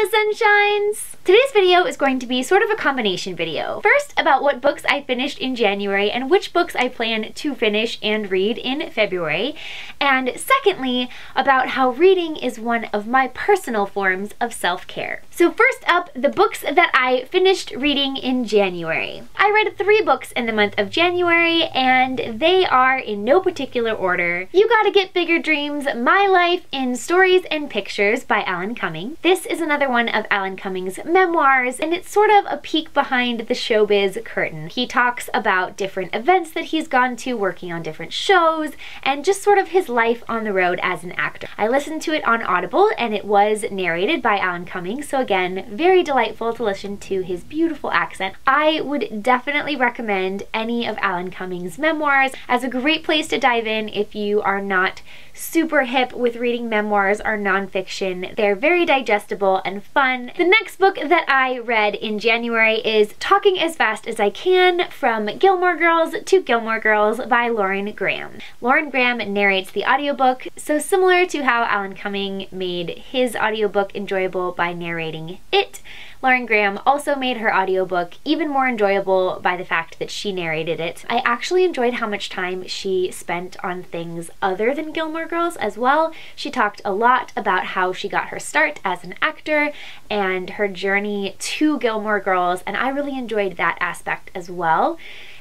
Hello Sunshines! Today's video is going to be sort of a combination video. First, about what books I finished in January and which books I plan to finish and read in February. And secondly, about how reading is one of my personal forms of self-care. So first up, the books that I finished reading in January. I read three books in the month of January and they are in no particular order. You Gotta Get Bigger Dreams, My Life in Stories and Pictures by Alan Cumming. This is another one of Alan Cumming's memoirs, and it's sort of a peek behind the showbiz curtain. He talks about different events that he's gone to, working on different shows, and just sort of his life on the road as an actor. I listened to it on Audible, and it was narrated by Alan Cumming, so again, very delightful to listen to his beautiful accent. I would definitely recommend any of Alan Cumming's memoirs as a great place to dive in if you are not super hip with reading memoirs or nonfiction. They're very digestible and fun. The next book that I read in January is Talking as Fast as I Can from Gilmore Girls to Gilmore Girls by Lauren Graham. Lauren Graham narrates the audiobook, so similar to how Alan Cumming made his audiobook enjoyable by narrating it, Lauren Graham also made her audiobook even more enjoyable by the fact that she narrated it. I actually enjoyed how much time she spent on things other than Gilmore Girls as well. She talked a lot about how she got her start as an actor and her journey to Gilmore Girls, and I really enjoyed that aspect as well.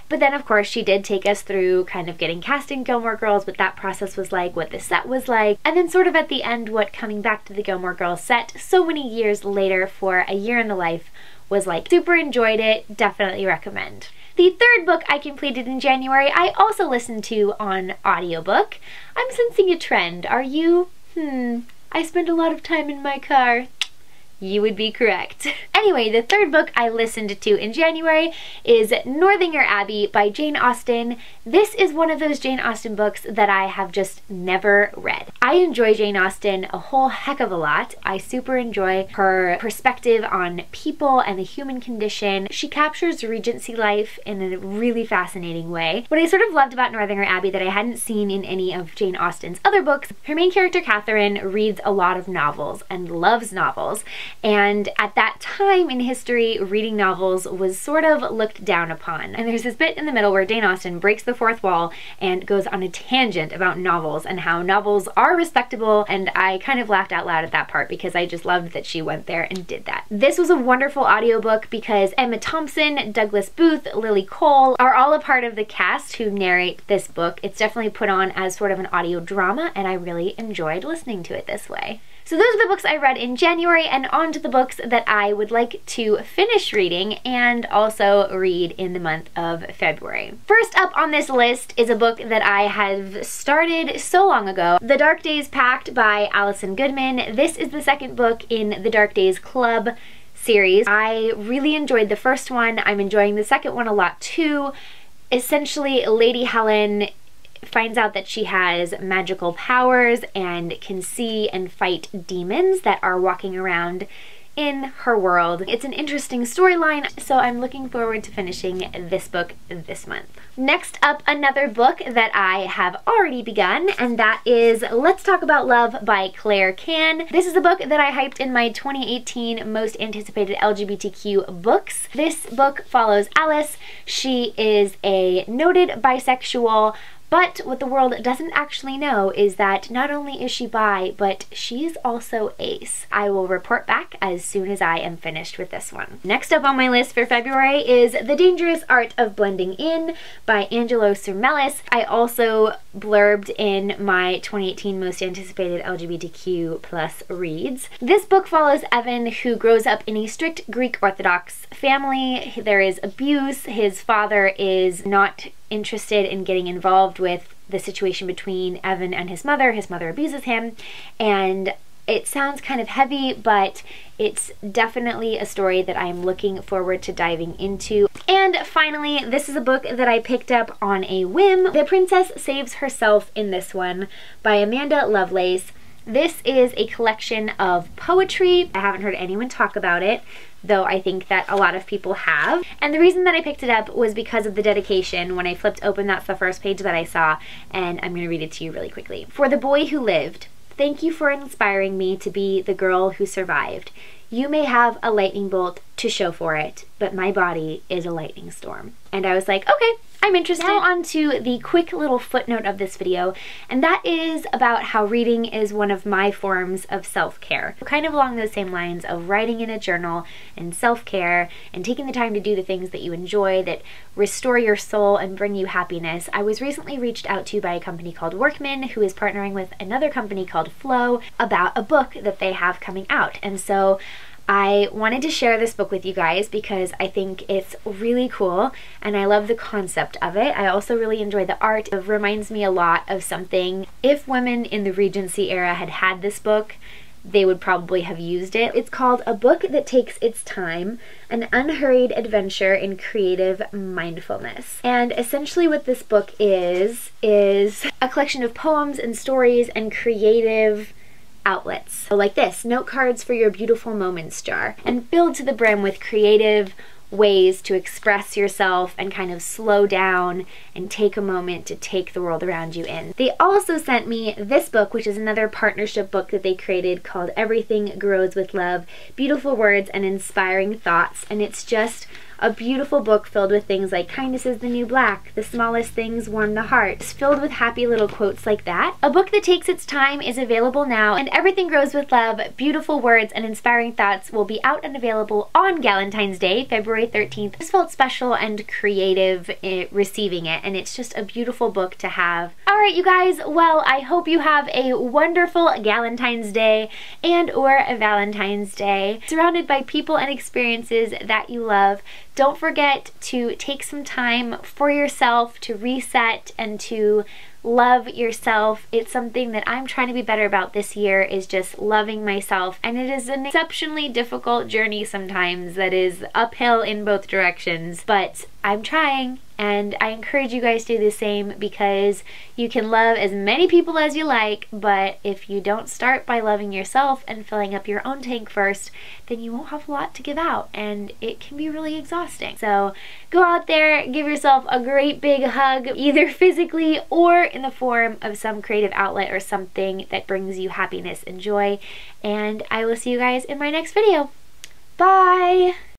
But then, of course, she did take us through kind of getting cast in Gilmore Girls, what that process was like, what the set was like, and then sort of at the end, what coming back to the Gilmore Girls set so many years later for A Year in the Life was like. Super enjoyed it, definitely recommend. The third book I completed in January, I also listened to on audiobook. I'm sensing a trend. Are you? Hmm. I spend a lot of time in my car. You would be correct. anyway, the third book I listened to in January is Northanger Abbey by Jane Austen. This is one of those Jane Austen books that I have just never read. I enjoy Jane Austen a whole heck of a lot. I super enjoy her perspective on people and the human condition. She captures Regency life in a really fascinating way. What I sort of loved about Northanger Abbey that I hadn't seen in any of Jane Austen's other books, her main character Catherine reads a lot of novels and loves novels and at that time in history, reading novels was sort of looked down upon. And there's this bit in the middle where Jane Austen breaks the fourth wall and goes on a tangent about novels and how novels are respectable, and I kind of laughed out loud at that part because I just loved that she went there and did that. This was a wonderful audiobook because Emma Thompson, Douglas Booth, Lily Cole are all a part of the cast who narrate this book. It's definitely put on as sort of an audio drama, and I really enjoyed listening to it this way. So those are the books I read in January and on to the books that I would like to finish reading and also read in the month of February. First up on this list is a book that I have started so long ago, The Dark Days Pact by Alison Goodman. This is the second book in the Dark Days Club series. I really enjoyed the first one. I'm enjoying the second one a lot too. Essentially, Lady Helen finds out that she has magical powers and can see and fight demons that are walking around in her world. It's an interesting storyline, so I'm looking forward to finishing this book this month. Next up, another book that I have already begun, and that is Let's Talk About Love by Claire Kann. This is a book that I hyped in my 2018 most anticipated LGBTQ books. This book follows Alice. She is a noted bisexual but what the world doesn't actually know is that not only is she bi, but she's also ace. I will report back as soon as I am finished with this one. Next up on my list for February is The Dangerous Art of Blending In by Angelo Surmelis. I also blurbed in my 2018 most anticipated LGBTQ plus reads. This book follows Evan who grows up in a strict Greek Orthodox family. There is abuse. His father is not interested in getting involved with the situation between Evan and his mother. His mother abuses him, and it sounds kind of heavy, but it's definitely a story that I'm looking forward to diving into. And finally, this is a book that I picked up on a whim. The Princess Saves Herself in this one by Amanda Lovelace. This is a collection of poetry. I haven't heard anyone talk about it though I think that a lot of people have. And the reason that I picked it up was because of the dedication. When I flipped open, that's the first page that I saw, and I'm to read it to you really quickly. For the boy who lived, thank you for inspiring me to be the girl who survived. You may have a lightning bolt to show for it, but my body is a lightning storm. And I was like, okay, I'm interested. Now on to the quick little footnote of this video, and that is about how reading is one of my forms of self-care. Kind of along those same lines of writing in a journal and self-care and taking the time to do the things that you enjoy that restore your soul and bring you happiness. I was recently reached out to by a company called Workman who is partnering with another company called Flow about a book that they have coming out. And so I wanted to share this book with you guys because I think it's really cool and I love the concept of it. I also really enjoy the art. It reminds me a lot of something. If women in the Regency era had had this book, they would probably have used it. It's called A Book That Takes Its Time, an unhurried adventure in creative mindfulness. And essentially what this book is, is a collection of poems and stories and creative outlets. Like this, note cards for your beautiful moments jar, and filled to the brim with creative ways to express yourself and kind of slow down and take a moment to take the world around you in. They also sent me this book, which is another partnership book that they created called Everything Grows with Love, Beautiful Words and Inspiring Thoughts, and it's just a beautiful book filled with things like kindness is the new black, the smallest things warm the heart. It's filled with happy little quotes like that. A book that takes its time is available now, and Everything Grows with Love, Beautiful Words and Inspiring Thoughts will be out and available on Galentine's Day, February 13th. This felt special and creative eh, receiving it, and it's just a beautiful book to have. Alright, you guys, well, I hope you have a wonderful Galentine's Day and or a Valentine's Day, surrounded by people and experiences that you love. Don't forget to take some time for yourself to reset and to love yourself. It's something that I'm trying to be better about this year is just loving myself. And it is an exceptionally difficult journey sometimes that is uphill in both directions, but I'm trying and I encourage you guys to do the same because you can love as many people as you like, but if you don't start by loving yourself and filling up your own tank first, then you won't have a lot to give out and it can be really exhausting. So go out there, give yourself a great big hug, either physically or in the form of some creative outlet or something that brings you happiness and joy. And I will see you guys in my next video. Bye!